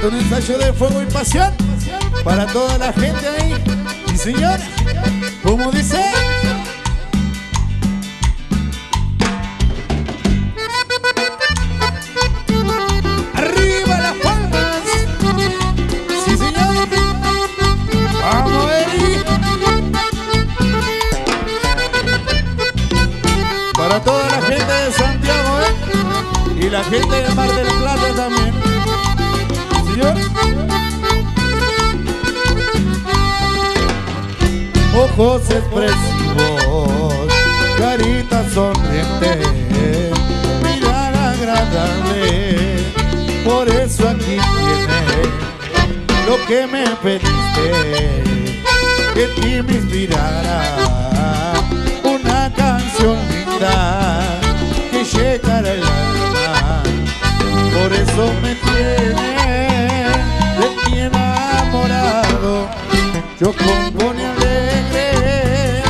Un ensayo de fuego y pasión para toda la gente ahí. Y señor, como dice. Para toda la gente de Santiago, ¿eh? Y la gente de Mar del Plata también. Ojos expresivos, carita sonriente, mirada agradable. Por eso aquí tiene lo que me pediste, que ti me inspirara una canción linda que llegara al alma. Por eso me tiene Yo compone alegre,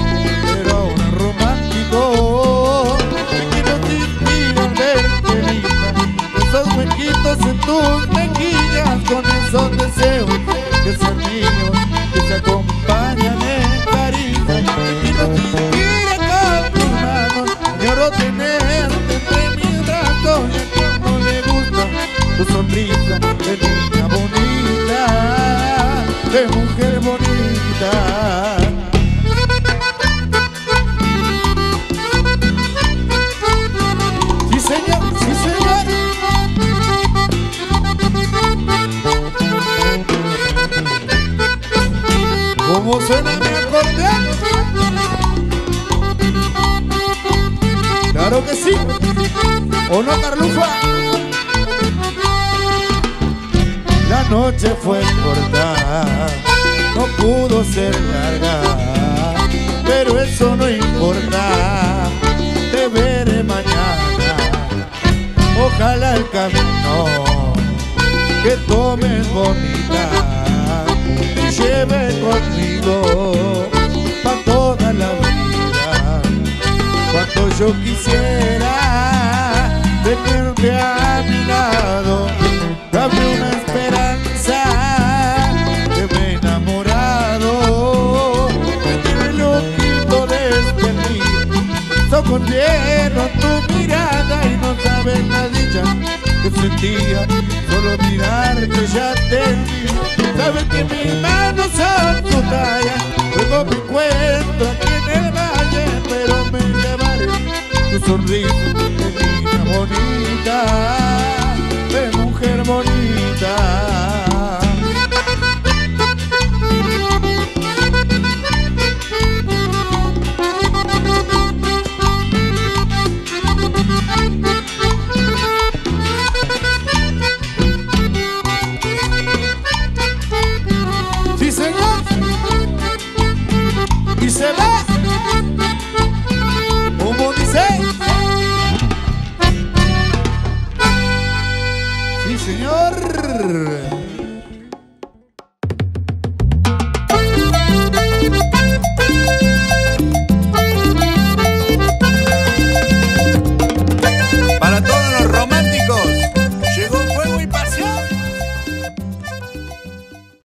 pero aún romántico. No te inspira al verte linda. Esos huequitos en tus mejillas con esos deseos que son míos, de mujer bonita. Sí, señor, sí, señor. ¿Cómo suena mi acordeón? Claro que sí. ¿O no, Carlufa? Noche fue corta, no pudo ser larga, pero eso no importa, te veré mañana. Ojalá el camino que tomes bonita te lleve conmigo para toda la vida. Cuando yo quisiera Llenos tu mirada y no sabes la dicha que sentía solo mirarte ya te. Sabes que mis manos son tu talla,